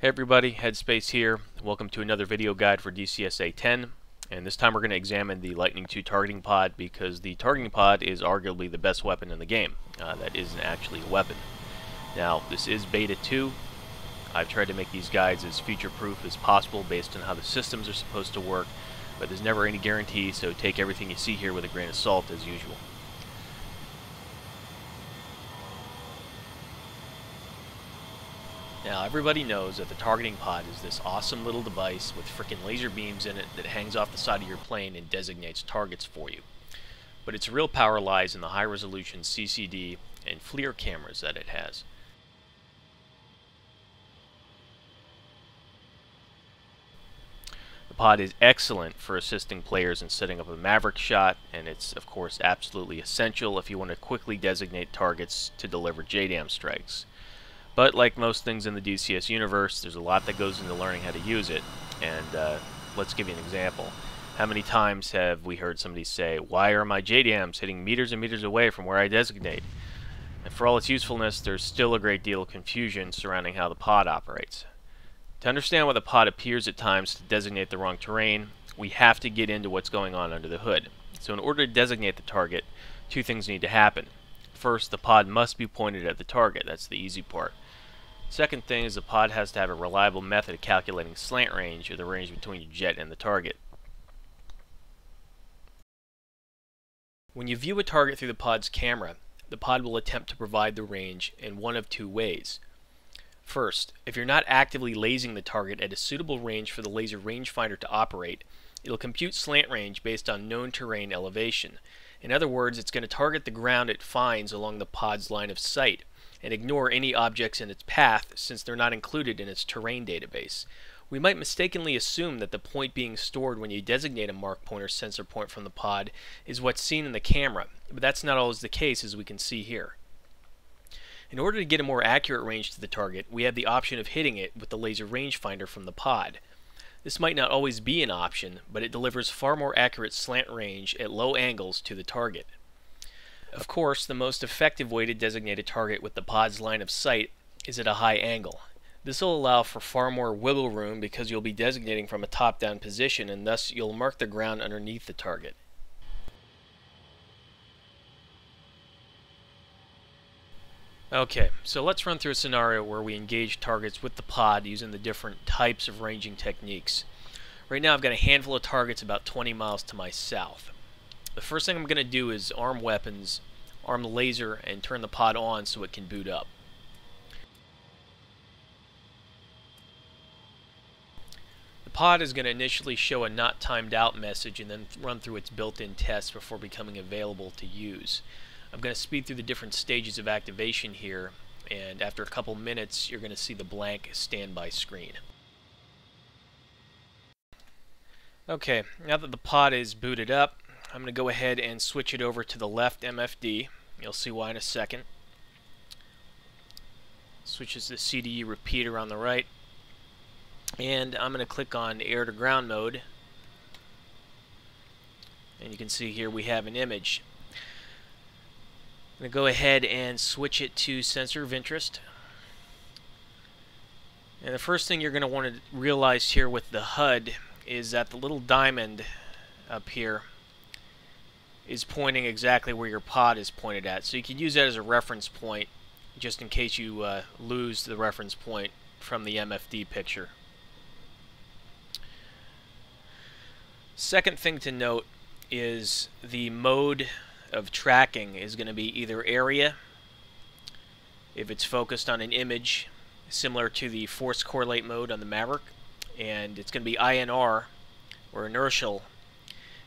Hey everybody, Headspace here. Welcome to another video guide for DCS A-10. And this time we're going to examine the LITENING II targeting pod because the targeting pod is arguably the best weapon in the game. Uh, that isn't actually a weapon. Now, this is Beta 2. I've tried to make these guides as future-proof as possible based on how the systems are supposed to work, but there's never any guarantee, so take everything you see here with a grain of salt as usual. Now, everybody knows that the targeting pod is this awesome little device with freaking laser beams in it that hangs off the side of your plane and designates targets for you. But its real power lies in the high resolution CCD and FLIR cameras that it has. The pod is excellent for assisting players in setting up a Maverick shot, and it's, of course, absolutely essential if you want to quickly designate targets to deliver JDAM strikes. But like most things in the DCS universe, there's a lot that goes into learning how to use it. And uh, let's give you an example. How many times have we heard somebody say, why are my JDAMs hitting meters and meters away from where I designate? And for all its usefulness, there's still a great deal of confusion surrounding how the pod operates. To understand why the pod appears at times to designate the wrong terrain, we have to get into what's going on under the hood. So in order to designate the target, two things need to happen. First, the pod must be pointed at the target. That's the easy part. Second thing is the pod has to have a reliable method of calculating slant range, or the range between your jet and the target. When you view a target through the pod's camera, the pod will attempt to provide the range in one of two ways. First, if you're not actively lasing the target at a suitable range for the laser rangefinder to operate, it'll compute slant range based on known terrain elevation. In other words, it's going to target the ground it finds along the pod's line of sight and ignore any objects in its path since they're not included in its terrain database. We might mistakenly assume that the point being stored when you designate a mark pointer sensor point from the pod is what's seen in the camera, but that's not always the case as we can see here. In order to get a more accurate range to the target, we have the option of hitting it with the laser rangefinder from the pod. This might not always be an option, but it delivers far more accurate slant range at low angles to the target. Of course, the most effective way to designate a target with the pod's line of sight is at a high angle. This will allow for far more wiggle room because you'll be designating from a top-down position and thus you'll mark the ground underneath the target. Okay, so let's run through a scenario where we engage targets with the pod using the different types of ranging techniques. Right now I've got a handful of targets about 20 miles to my south. The first thing I'm going to do is arm weapons, arm the laser, and turn the pod on so it can boot up. The pod is going to initially show a not timed out message and then run through its built-in tests before becoming available to use. I'm going to speed through the different stages of activation here, and after a couple minutes, you're going to see the blank standby screen. Okay, now that the pod is booted up, I'm going to go ahead and switch it over to the left MFD. You'll see why in a second. Switches the CDU repeater on the right. And I'm going to click on air to ground mode. And you can see here we have an image. I'm going to go ahead and switch it to sensor of interest. And the first thing you're going to want to realize here with the HUD is that the little diamond up here is pointing exactly where your pod is pointed at. So you can use that as a reference point just in case you uh, lose the reference point from the MFD picture. Second thing to note is the mode of tracking is going to be either area, if it's focused on an image, similar to the force correlate mode on the Maverick, and it's going to be INR, or inertial,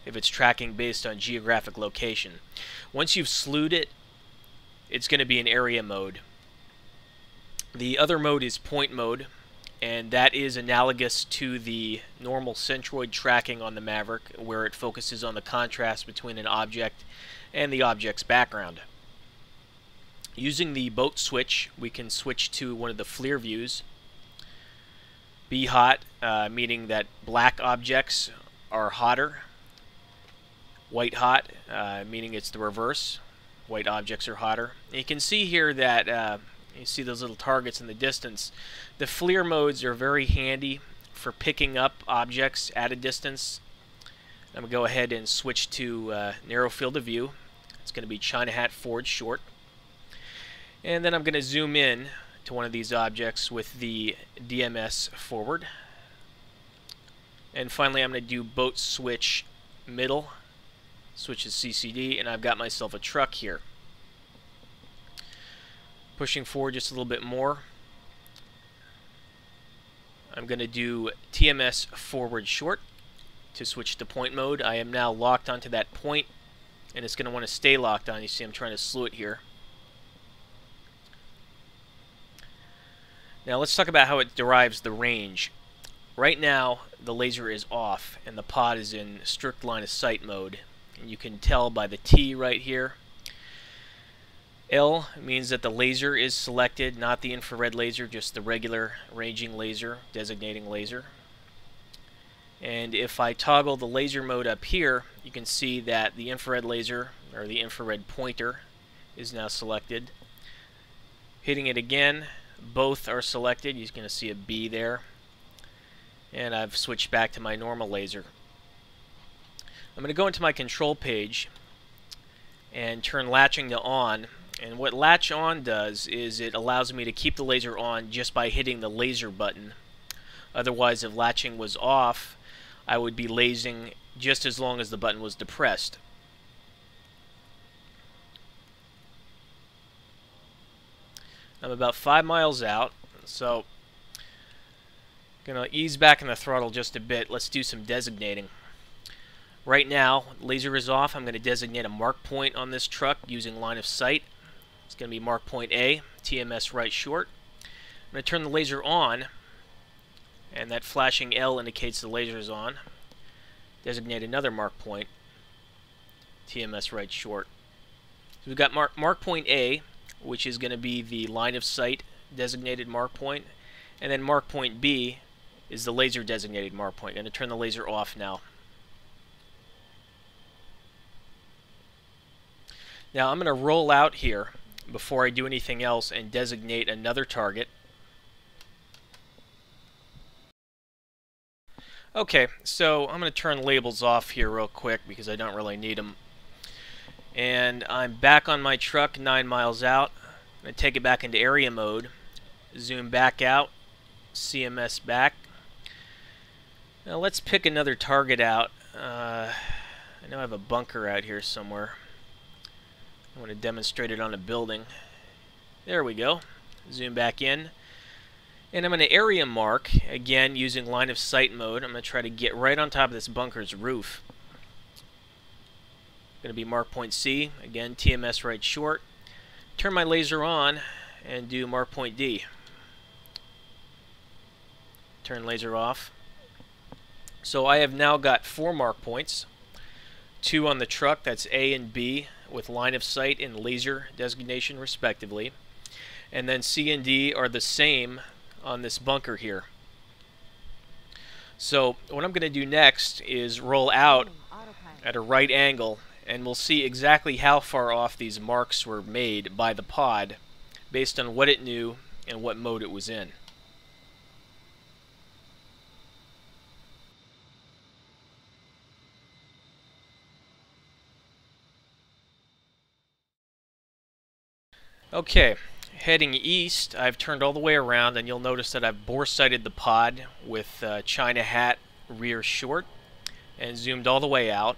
if it's tracking based on geographic location. Once you've slewed it, it's going to be in area mode. The other mode is point mode, and that is analogous to the normal centroid tracking on the Maverick, where it focuses on the contrast between an object and the object's background. Using the boat switch, we can switch to one of the FLIR views. Be hot, uh, meaning that black objects are hotter. White hot, uh, meaning it's the reverse. White objects are hotter. And you can see here that uh, You see those little targets in the distance. The FLIR modes are very handy for picking up objects at a distance. I'm going to go ahead and switch to uh, narrow field of view. It's going to be China Hat forward short. And then I'm going to zoom in to one of these objects with the DMS forward. And finally I'm going to do boat switch middle, switches CCD, and I've got myself a truck here. Pushing forward just a little bit more. I'm going to do TMS forward short to switch to point mode. I am now locked onto that point, and it's going to want to stay locked on. You see I'm trying to slew it here. Now let's talk about how it derives the range. Right now, the laser is off, and the pod is in strict line of sight mode. You can tell by the T right here. L means that the laser is selected, not the infrared laser, just the regular ranging laser, designating laser. And if I toggle the laser mode up here, you can see that the infrared laser, or the infrared pointer, is now selected. Hitting it again, both are selected. You're going to see a B there. And I've switched back to my normal laser. I'm going to go into my control page and turn latching to on. And what latch on does is it allows me to keep the laser on just by hitting the laser button. Otherwise, if latching was off, I would be lasing just as long as the button was depressed. I'm about five miles out, so I'm gonna ease back in the throttle just a bit. Let's do some designating. Right now, laser is off. I'm going to designate a mark point on this truck using line of sight. It's going to be mark point A, TMS right short. I'm going to turn the laser on, and that flashing L indicates the laser is on. Designate another mark point, TMS right short. So we've got mark, mark point A, which is going to be the line of sight designated mark point, and then mark point B is the laser designated mark point. I'm going to turn the laser off now. Now I'm going to roll out here before I do anything else and designate another target. Okay, so I'm going to turn labels off here real quick because I don't really need them. And I'm back on my truck, 9 miles out. I'm going to take it back into area mode, zoom back out, CMS back. Now let's pick another target out. Uh, I know I have a bunker out here somewhere. I want to demonstrate it on a building. There we go. Zoom back in. And I'm going to area mark, again using line of sight mode. I'm going to try to get right on top of this bunker's roof. Going to be mark point C, again TMS right short. Turn my laser on and do mark point D. Turn laser off. So I have now got four mark points. Two on the truck, that's A and B, with line of sight and laser designation respectively. And then C and D are the same on this bunker here. So what I'm going to do next is roll out at a right angle and we'll see exactly how far off these marks were made by the pod based on what it knew and what mode it was in. Okay, heading east, I've turned all the way around and you'll notice that I've bore sighted the pod with uh, China hat rear short and zoomed all the way out.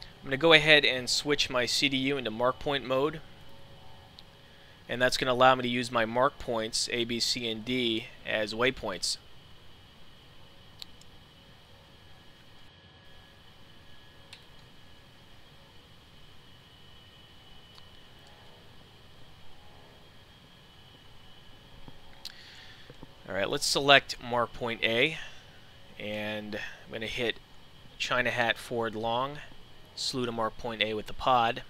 I'm going to go ahead and switch my CDU into mark point mode and that's going to allow me to use my mark points A, B, C, and D as waypoints. Alright, let's select mark point A and I'm going to hit China Hat forward long, slew to mark point A with the pod,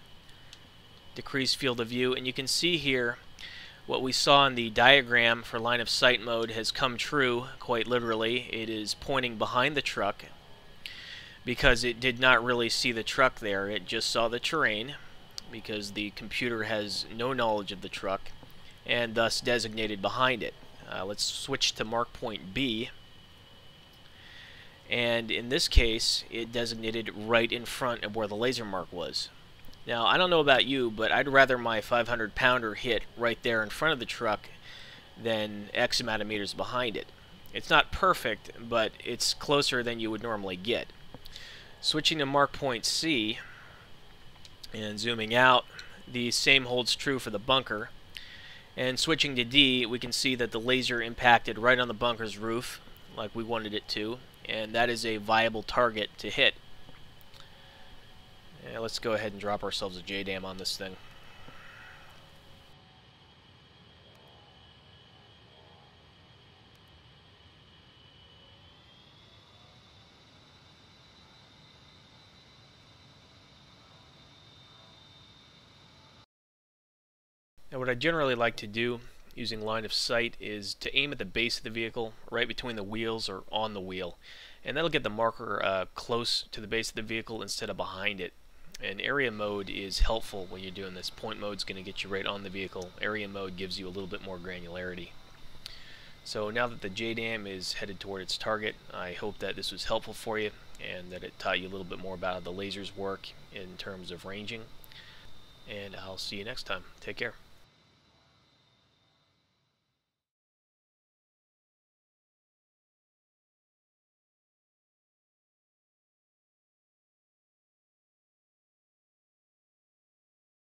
decrease field of view, and you can see here what we saw in the diagram for line of sight mode has come true quite literally. It is pointing behind the truck because it did not really see the truck there. It just saw the terrain because the computer has no knowledge of the truck and thus designated behind it. Uh, let's switch to mark point B and in this case it designated right in front of where the laser mark was. Now I don't know about you but I'd rather my 500 pounder hit right there in front of the truck than X amount of meters behind it. It's not perfect but it's closer than you would normally get. Switching to mark point C and zooming out the same holds true for the bunker and switching to D we can see that the laser impacted right on the bunker's roof like we wanted it to and that is a viable target to hit. Yeah, let's go ahead and drop ourselves a JDAM on this thing. Now what I generally like to do using line of sight is to aim at the base of the vehicle, right between the wheels or on the wheel. And that'll get the marker uh, close to the base of the vehicle instead of behind it. And area mode is helpful when you're doing this. Point mode is going to get you right on the vehicle. Area mode gives you a little bit more granularity. So now that the JDAM is headed toward its target, I hope that this was helpful for you and that it taught you a little bit more about how the lasers work in terms of ranging. And I'll see you next time. Take care.